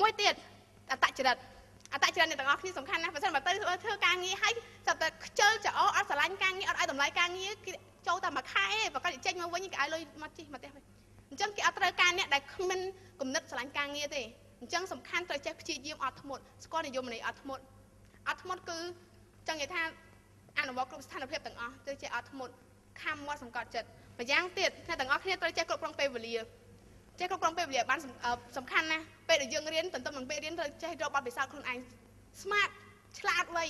មួយទៀតអតចរិតអតចរិតអ្នកទាំងអស់គ្នាសំខាន់ណាស់បើមិនបើទៅធ្វើការងារហើយស្រាប់តែខ្ជិលច្អោអត់ស្រឡាញ់ការងារអត់ឲ្យតម្លៃការងារគេចូលតែមួយខែឯងបើគាត់ចេញមកវិញគេឲ្យលុយមកជិះមកផ្ទះវិញអញ្ចឹងគេអត់ត្រូវការអ្នកដែលគ្មានគំនិតស្រឡាញ់ការងារទេអញ្ចឹងសំខាន់ត្រូវចេះព្យាយាមអត់ធ្មត់ស្គាល់និយមន័យអត់ធ្មត់អត់ធ្មត់គឺចង់និយាយថាអនុវត្តគ្រប់ស្ថានភាពទាំងអស់ត្រូវចេះអត់ធ្មត់ខំមាត់សង្កត់ចិត្តម្យ៉ាងទៀតអ្នកទាំងអស់គ្នាត្រូវចេះគ្រប់គ្រងពេលវេលា ចេះគ្រប់គ្រងពេលវេលាបានសំខាន់ណាស់ពេលដែលយើងរៀនទន្ទឹមនឹងពេលរៀនត្រូវចេះរកបទពិសោធន៍ខ្លួនឯង smart ឆ្លាតវៃ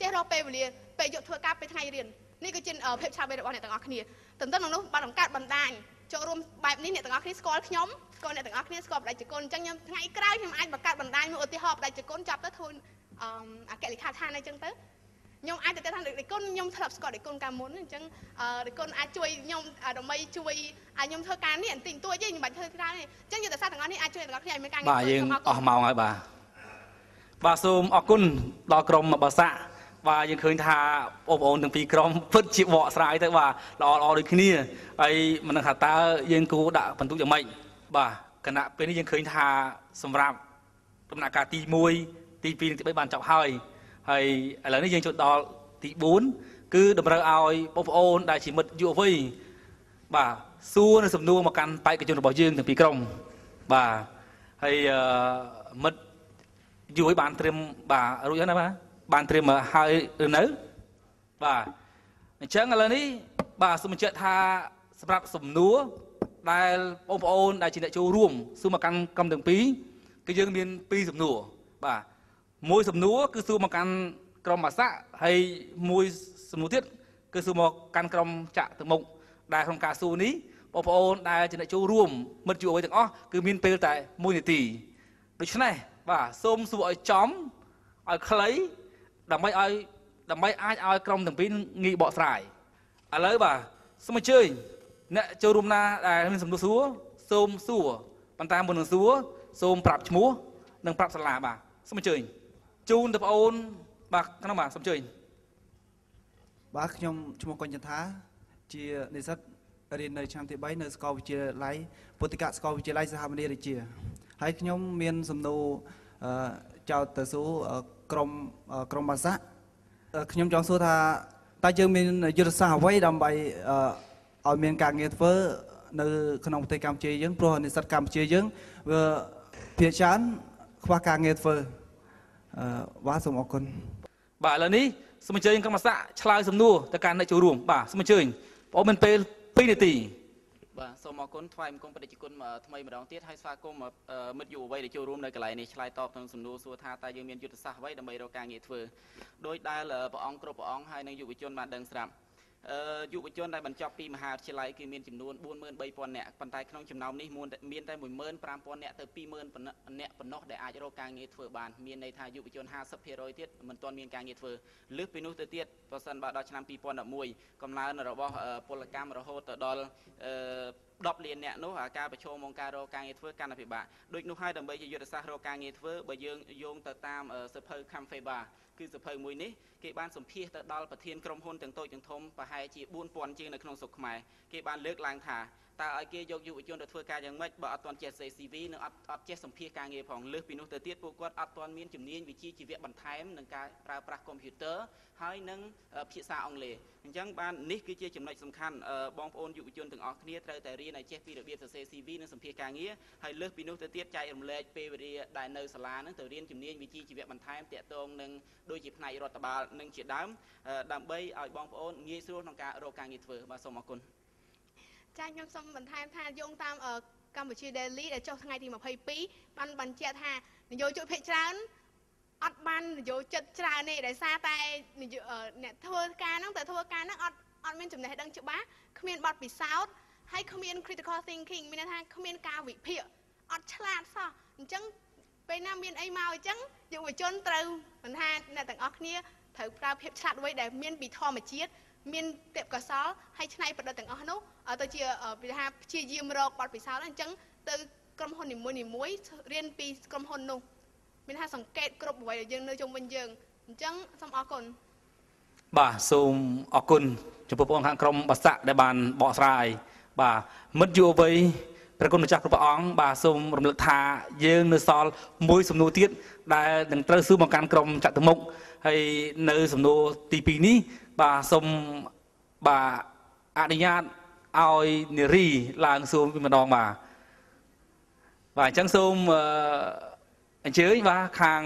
ចេះរកពេលវេលាពេលយកធ្វើការពេលថ្ងៃរៀននេះគឺជាភាពឆ្លាតវៃរបស់អ្នកទាំងអស់គ្នាទន្ទឹមនឹងនោះបានបង្កើតបណ្ដាញចូលរួមបែបនេះអ្នកទាំងអស់គ្នាស្គាល់ខ្ញុំក៏អ្នកទាំងអស់គ្នាស្គាល់បដិជគុណអញ្ចឹងខ្ញុំថ្ងៃក្រោយខ្ញុំអាចបង្កើតបណ្ដាញមួយឧទាហរណ៍បដិជគុណចាប់ទៅធ្វើអគ្គលេខាដ្ឋានអីចឹងទៅ ខ្ញុំអាចទៅថាដេគុណខ្ញុំធ្លាប់ស្គាល់ដេគុណកាលមុនអញ្ចឹងដេគុណអាចជួយខ្ញុំដើម្បីជួយឲ្យខ្ញុំធ្វើការនេះបន្តិចតួចទេខ្ញុំបាច់ធ្វើច្រើនទេអញ្ចឹងយុទ្ធសាស្ត្រទាំងអស់នេះអាចជួយទាំងអស់គ្នាឲ្យមានការងារបាទយើងអស់ម៉ោងហើយបាទបាទសូមអរគុណដល់ក្រុមបាសាក់បាទយើងឃើញថាបងប្អូនទាំងពីរក្រុមពិតជាបកស្រាយទៅបាទល្អល្អដូចគ្នាហើយមិនដឹងថាតើយើងគួរដាក់បន្ទុកយ៉ាងម៉េចបាទគណៈពេលនេះយើងឃើញថាសម្រាប់ដំណាក់កាលទី1ទី2និងទី3បានចប់ហើយ ហើយឥឡូវនេះយើងចូលដល់ទី4គឺតម្រូវឲ្យបងប្អូនដែលជាមិត្តយុវវ័យបាទសួរនៅសំណួរមកកាន់បេក្ខជនរបស់យើងទាំងពីរក្រុមបាទហើយមិត្តយុវវ័យបានត្រៀមបាទរួចហើយណាបាទបានត្រៀមមកហើយឬនៅបាទអញ្ចឹងឥឡូវនេះបាទសូមបញ្ជាក់ថាសម្រាប់សំណួរដែលបងប្អូនដែលជាអ្នកចូលរួមសួរមកកាន់ក្រុមទាំងពីរគឺយើងមាន2សំណួរបាទ មួយសំណួរគឺសួរមកកាន់ក្រុមអាស័កហើយមួយសំណួរទៀតគឺសួរមកកាន់ក្រុមចាក់ទៅមុខដែលក្នុងការសួរនេះបងប្អូនដែលជាអ្នកចូលរួមមិត្តយុវវ័យទាំងអស់គឺមានពេលតែ1នាទីដូច្នេះបាទសូមសួរឲ្យចំឲ្យខ្លីដើម្បីឲ្យដើម្បីអាចឲ្យក្រុមទាំងពីរងាយបកស្រាយឥឡូវបាទសូមអញ្ជើញអ្នកចូលរួមណាដែលមានសំណួរសួរសូមសួរប៉ុន្តែមុននឹងសួរសូមប្រាប់ឈ្មោះនិងប្រាប់សាលាបាទសូមអញ្ជើញ ជូនទៅបងអូនបាទក្នុងបាទសូមអញ្ជើញបាទខ្ញុំឈ្មោះកញ្ញថាជានិស្សិតរៀននៅឆ្នាំទី3នៅសាកលវិទ្យាល័យពុទ្ធិកសាកលវិទ្យាល័យសហមនីរាជាហើយខ្ញុំមានសំណួរចោតទៅសួរក្រមក្រមបាសាខ្ញុំចង់សួរថាតើយើងមានយុទ្ធសាស្ត្រអ្វីដើម្បីឲ្យមានការងារធ្វើនៅក្នុងប្រទេសកម្ពុជាយើងព្រោះនិស្សិតកម្ពុជាយើងវាភាគច្រើនខ្វះការងារធ្វើ អឺបាទសូមអរគុណបាទឥឡូវនេះសូមអញ្ជើញកម្មស័កឆ្លើយសំណួរទៅកាន់អ្នកចូលរួមបាទសូមអញ្ជើញបងមានពេល2នាទីបាទសូមអរគុណថ្វាយបង្គំបដិជគុណថ្មីម្ដងទៀតហើយស្វាគមន៍មិត្តយុវវ័យដែលចូលរួមនៅកន្លែងនេះឆ្លើយតបទៅនឹងសំណួរសួរថាតើយើងមានយុទ្ធសាស្ត្រអ្វីដើម្បីរកការងារធ្វើដោយដែលព្រះអង្គគ្រប់ព្រះអង្គហើយនិងយុវជនបានដឹងស្រាប់ យុវជនដែលបញ្ចប់ពីមហាវិទ្យាល័យគឺមានចំនួន43000នាក់ប៉ុន្តែក្នុងចំណោមនេះមានតែ15000នាក់ទៅ20000នាក់ប៉ុណ្ណោះដែលអាចរកការងារធ្វើបានមានន័យថាយុវជន50%ទៀតមិនទាន់មានការងារធ្វើលើសពីនោះទៅទៀតប្រសិនបើដល់ឆ្នាំ2011កំណើនរបស់ពលកម្មរហូតទៅដល់10លានអ្នកនោះការប្រឈមមកការរកការងារធ្វើកាន់តែពិបាកដូចនោះហើយដើម្បីជាយុទ្ធសាស្ត្ររកការងារធ្វើបើយើងយោងទៅតាមសិភៅ Camfeba គឺសភៅមួយនេះគេបានសម្ភាសទៅដល់ប្រធានក្រុមហ៊ុនទាំងតូចទាំងធំប្រហែលជា4000ជាងនៅក្នុងស្រុកខ្មែរគេបានលើកឡើងថា តើឲ្យគេយកយុវជនទៅធ្វើការយ៉ាងម៉េចបើអត់ទាន់ចេះ CV និងអត់អត់ចេះសម្ភាសការងារផងលើសពីនោះទៅទៀតពួកគាត់អត់ទាន់មានជំនាញវិជ្ជាជីវៈបន្ថែមនឹងការប្រើប្រាស់កុំព្យូទ័រហើយនឹងភាសាអង់គ្លេសអញ្ចឹងបាននេះគឺជាចំណុចសំខាន់បងប្អូនយុវជនទាំងអស់គ្នាត្រូវតែរៀនឲ្យចេះពីរបៀបសរសេរ CV និងសម្ភាសការងារហើយលើសពីនោះទៅទៀតចែករំលែកពេលវេលាដែលនៅសាលានឹងទៅរៀនជំនាញវិជ្ជាជីវៈបន្ថែមតាក់ទងនឹងដូចជាផ្នែករដ្ឋបាលនិងជាដើមដើម្បីឲ្យបងប្អូនងាយស្រួលក្នុងការរកការងារធ្វើបាទសូមអរគុណ ចាខ្ញុំសូមបន្ថែមថាយោងតាមកម្ពុជា Daily ដែលចុះថ្ងៃទី22បានបញ្ជាក់ថានយោជកភាគច្រើនអត់បាននយោចិត្តច្រើនទេដោយសារតែអ្នកធ្វើការហ្នឹងតែធ្វើការហ្នឹងអត់អត់មានចំណេះដឹងច្បាស់គ្មានបទពិសោធន៍ហើយគ្មាន critical thinking មានន័យថាគ្មានការវិភាគអត់ឆ្លាតសោះអញ្ចឹងពេលណាមានអីមកអញ្ចឹងយុវជនត្រូវមិនថាអ្នកទាំងអស់គ្នាត្រូវប្រើភាពឆ្លាតវៃដែលមានពីធម្មជាតិ មានទេពកោសលហើយឆ្នៃប្រឌិតទាំងអស់នោះទៅជាវាថាព្យាយាមរកបទពិសោធន៍អញ្ចឹងទៅក្រុមហ៊ុននីមួយៗរៀនពីក្រុមហ៊ុននោះមានថាសង្កេតគ្រប់អ្វីដែលយើងនៅជុំវិញយើងអញ្ចឹងសូមអរគុណបាទសូមអរគុណចំពោះបងខាងក្រុមបាសាក់ដែលបានបកស្រាយបាទមិត្តយុវវ័យ ព្រះគុណម្ចាស់គ្រប់ព្រះអង្គបាទសូមរំលឹកថាយើងនៅសល់មួយសំណួរទៀតដែលនឹងត្រូវសួរមកកាន់ក្រុមចតុមុខហើយនៅសំណួរទី2នេះបាទសូមបាទអនុញ្ញាតឲ្យនារីឡើងសួរពីម្ដងបាទបាទអញ្ចឹងសូមអឺអញ្ជើញបាទខាង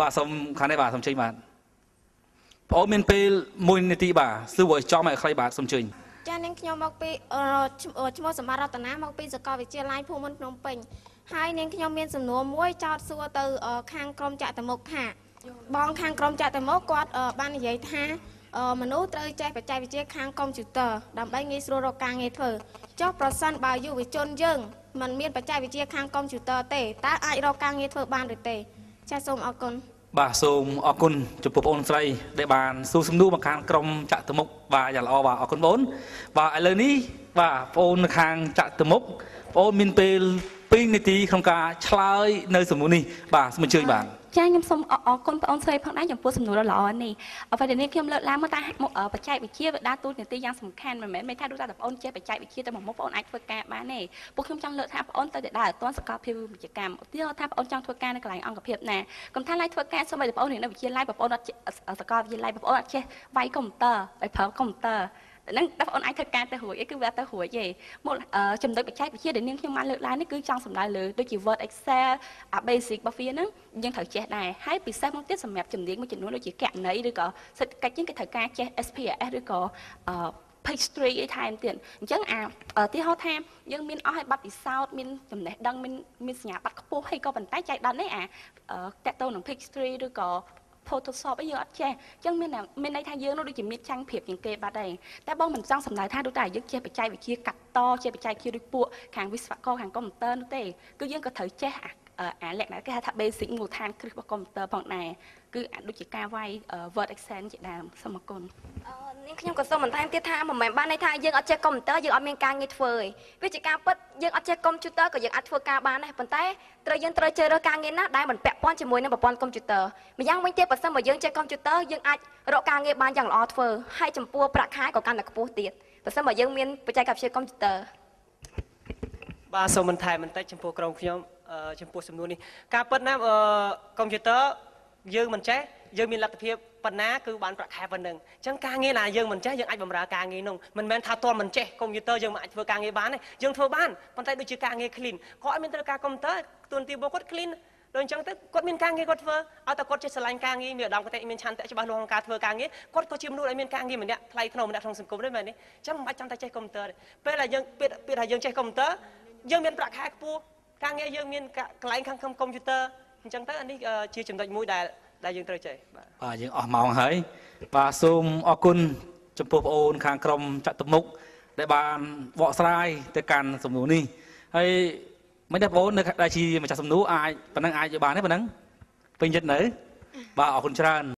បាទសូមខាងនេះបាទសូមជើញបាទបងអូនមានពេល1នាទីបាទសួរឲ្យចំឲ្យខ្លីបាទសូមជើញ ចានាងខ្ញុំមកពីអឺឈ្មោះឈ្មោះសម្បត្តិរតនាមកពីសាកលវិទ្យាល័យភូមិន្ទភ្នំពេញហើយនាងខ្ញុំមានសំណួរមួយចោទសួរទៅអឺខាងក្រមចតុមុខថាបងខាងក្រមចតុមុខគាត់អឺបាននិយាយថាអឺមនុស្សត្រូវចេះបច្ចេកវិទ្យាខាងកុំព្យូទ័រដើម្បីងាយស្រួលរកការងារធ្វើចុះប្រសិនបើយុវជនយើងមិនមានបច្ចេកវិទ្យាខាងកុំព្យូទ័រទេតើអាចរកការងារធ្វើបានឬទេចាសសូមអរគុណ បាទសូមអរគុណចំពោះបងអូនស្រីដែលបានសួរសំណួរមកខាងក្រុមចតុមុខបាទយ៉ាងល្អបាទអរគុណបងអូនបាទឥឡូវនេះបាទបងអូននៅខាងចតុមុខបងអូនមានពេល2នាទីក្នុងការឆ្លើយនៅសំណួរនេះបាទសូមអញ្ជើញបាទ ចាខ្ញុំសូមអរគុណបងអូនស្រីផងដែរចំពោះសំណួរដ៏ល្អនេះអ្វីដែលនេះខ្ញុំលើកឡើងមកថាបច្ចេកវិទ្យាវាដើរតួនាទីយ៉ាងសំខាន់មិនមែនមានថាដូចថាបងអូនចេះបច្ចេកវិទ្យាតែមួយមុខបងអូនអាចធ្វើការបានទេពួកខ្ញុំចង់លើកថាបងអូនទៅតែដើរអត់ទាន់សកលភាពវិជ្ជាកម្មឧទាហរណ៍ថាបងអូនចង់ធ្វើការនៅកន្លែងអង្គភាពណាកុំថាឡើយធ្វើការសូម្បីតែបងអូនរៀននៅវិទ្យាល័យបងអូនអត់សកលវិទ្យាល័យបងអូនអត់ចេះវាយកុំព្យូទ័រឲ្យប្រើកុំព្យូទ័រ ហ្នឹងតែបងអូនអាចធ្វើការទៅរួចអីគឺវាទៅរួចទេមកចំណុចបច្ចេកវិទ្យាដែលនាងខ្ញុំបានលើកឡើងនេះគឺចង់សម្ដៅលើដូចជា Word Excel អា basic របស់វាហ្នឹងយើងត្រូវចេះដែរហើយពិសេសមកទៀតសម្រាប់ជំនាញមួយចំនួនដូចជាកណន័យឬក៏សេដ្ឋកិច្ចយើងគេត្រូវការចេះ SPSS ឬក៏អឺ page 3អីថែមទៀតអញ្ចឹងអាឧទាហរណ៍ថាយើងមានអស់ឲ្យប័ណ្ណពិសោធន៍មានចំណេះដឹងមានមានសញ្ញាបត្រខ្ពស់ហើយក៏ប៉ុន្តែចៃដន្យនេះអាតកតទៅនឹង page 3ឬក៏ Photoshop អីយើងអត់ចេះអញ្ចឹងមានមានន័យថាយើងនោះដូចជាមានចាញ់ភាពជាងគេបាត់ហើយតែបងមិនចង់សម្ដៅថាដូចតែយើងចេះបច្ចេកវិទ្យាកាត់តចេះបច្ចេកវិទ្យាដូចពួកខាងវិស្វករខាងកុំព្យូទ័រនោះទេគឺយើងក៏ត្រូវចេះអា អាលក្ខណៈគេហៅថា basic មូលដ្ឋានគ្រឹះរបស់កុំព្យូទ័រផងដែរគឺអាចដូចជាការវាយ Word Excel ជាដើមសូមអរគុណអឺនាងខ្ញុំក៏សូមបន្ថែមទៀតថាមិនមែនបានន័យថាយើងអត់ចេះកុំព្យូទ័រយើងអត់មានការងារធ្វើទេវាជាការពិតយើងអត់ចេះកុំព្យូទ័រក៏យើងអាចធ្វើការបានដែរប៉ុន្តែត្រូវយើងត្រូវជ្រើសរើសការងារណាដែលមិនពាក់ព័ន្ធជាមួយនឹងប្រព័ន្ធកុំព្យូទ័រម្យ៉ាងវិញទៀតបើសិនបើយើងចេះកុំព្យូទ័រយើងអាចរកការងារបានយ៉ាងល្អធ្វើហើយចំពោះប្រាក់ខែក៏កាន់តែខ្ពស់ទៀតបើសិនបើយើងមានបច្ចេកវិទ្យាកុំព្យូទ័របាទសូមបន្ថែមបន្តិចចំពោះក្រុមខ្ញុំអឺ ចំពោះសំណួរនេះការពិតណាអឺកុំព្យូទ័រយើងមិនចេះយើងមានលទ្ធភាពប៉ុណ្ណាគឺបានប្រាក់ខែប៉ុណ្ណឹងអញ្ចឹងការងារណាយើងមិនចេះយើងអាចបម្រើការងារនោះមិនមែនថាទាល់មិនចេះកុំព្យូទ័រយើងមិនអាចធ្វើការងារបានទេយើងធ្វើបានប៉ុន្តែដូចជាការងារ clean គាត់អត់មានត្រូវការកុំព្យូទ័រទួនាទីរបស់គាត់ clean ដូចអញ្ចឹងទៅគាត់មានការងារគាត់ធ្វើឲ្យតែគាត់ចេះស្រឡាញ់ការងារមានឧត្តមគតិមានឆន្ទៈច្បាស់លាស់ក្នុងការធ្វើការងារគាត់ក៏ជាមនុស្សដែលមានការងារម្នាក់ថ្លៃថ្នូរម្នាក់ក្នុងសង្គមដែរមែនទេអញ្ចឹងមិនបាច់ចាំតែចេះកុំព្យូទ័រទេពេលដែលយើងពេលពេលដែលយើងចេះកុំព្យូទ័រយើងមានប្រាក់ខែខ្ពស់ ការងារយើងមានកន្លែងខាងកុំព្យូទ័រអញ្ចឹងទៅអានេះជាចំណុចមួយដែលដែលយើងត្រូវចេះបាទបាទយើងអស់ម៉ោងហើយបាទសូមអរគុណចំពោះបងអូនខាងក្រុមចតុមុខដែលបានបកស្រាយទៅកាន់សំណួរនេះហើយមិនដែរបងអូននៅដែលជាម្ចាស់សំណួរអាចប៉ុណ្ណឹងអាចយកបានទេប៉ុណ្ណឹងពេញចិត្តនៅបាទអរគុណច្រើន